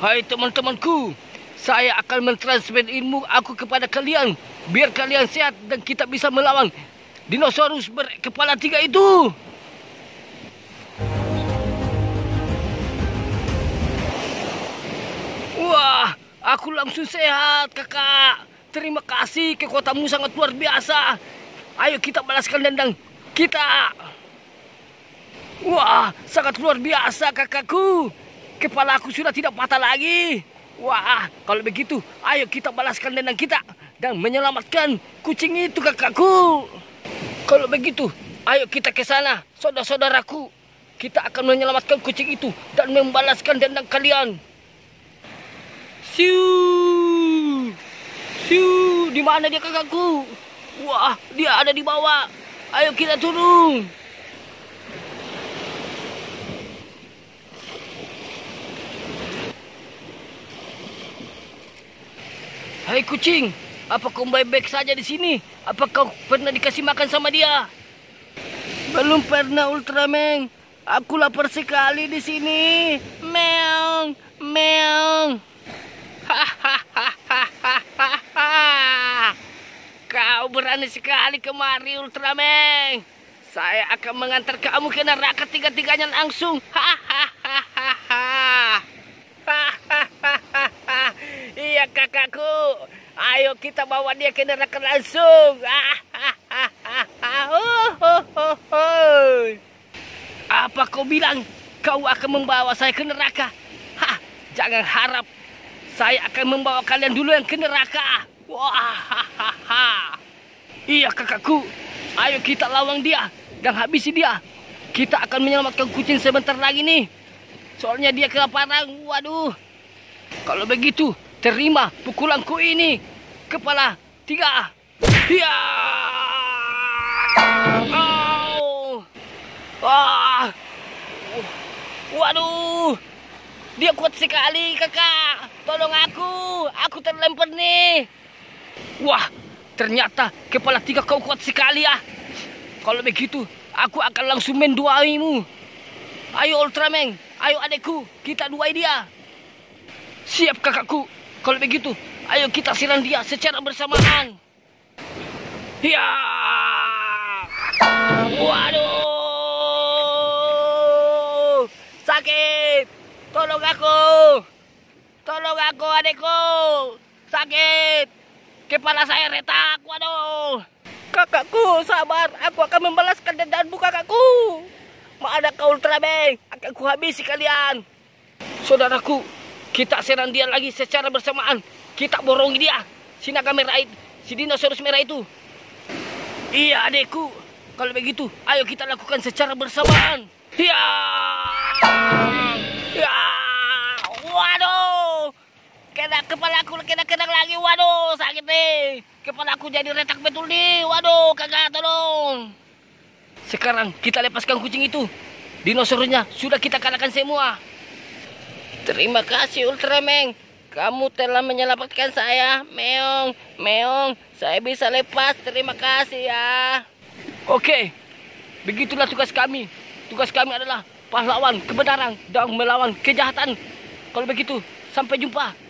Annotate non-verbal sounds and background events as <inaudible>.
Hai teman-temanku, saya akan mentransfer ilmu aku kepada kalian biar kalian sehat dan kita bisa melawan dinosaurus berkepala tiga itu. Wah, aku langsung sehat, kakak. Terima kasih, kekuatanmu sangat luar biasa. Ayo kita balaskan dendam kita. Wah, sangat luar biasa kakakku. Kepala aku sudah tidak patah lagi. Wah, kalau begitu, ayo kita balaskan dendam kita dan menyelamatkan kucing itu kakakku. Kalau begitu, ayo kita ke sana, saudara-saudaraku. Kita akan menyelamatkan kucing itu dan membalaskan dendam kalian. Siu! Siu! Di mana dia kakakku? Wah, dia ada di bawah. Ayo kita turun. Hai kucing, apa kau baik-baik saja di sini? Apa kau pernah dikasih makan sama dia? Belum pernah Ultraman. Aku lapar sekali di sini. Meong, meong. <laughs> Kau berani sekali kemari Ultraman. Saya akan mengantar kamu ke neraka tiga-tiganya langsung. <laughs> iya kakakku. Ayo kita bawa dia ke neraka langsung. Apa kau bilang kau akan membawa saya ke neraka? Hah, jangan harap saya akan membawa kalian dulu yang ke neraka. Wah, iya kakakku. Ayo kita lawan dia dan habisi dia. Kita akan menyelamatkan kucing sebentar lagi nih. Soalnya dia kelaparan. Waduh. Kalau begitu, terima pukulanku ini. Kepala tiga. Ya. Oh. Wah. Waduh. Dia kuat sekali, kakak. Tolong aku. Aku terlempar nih. Wah, ternyata kepala tiga kau kuat sekali ya. Kalau begitu, aku akan langsung menduaimu. Ayo Ultraman, ayo adekku, kita duai dia. Siap kakakku. Kalau begitu, ayo kita serang dia secara bersamaan. Ya. Waduh. Sakit. Tolong aku. Tolong aku adekku. Sakit. Kepala saya retak. Waduh. Kakakku, sabar. Aku akan membalaskan dendammu kakakku. Mana kau Ultraman? Akan kuhabisi kalian. Saudaraku, kita serang dia lagi secara bersamaan. Kita borongi dia. Si naga merah itu. Si dinosaurus merah itu. Iya adekku. Kalau begitu, ayo kita lakukan secara bersamaan. Ya. Ya. Waduh. Kena kepala aku kena kena lagi. Waduh, sakit nih. Kepala aku jadi retak betul nih. Waduh, kakak tolong. Sekarang kita lepaskan kucing itu. Dinosaurusnya sudah kita kalahkan semua. Terima kasih Ultraman. Kamu telah menyelamatkan saya. Meong, meong. Saya bisa lepas. Terima kasih ya. Oke. Begitulah tugas kami. Tugas kami adalah pahlawan kebenaran dan melawan kejahatan. Kalau begitu, sampai jumpa.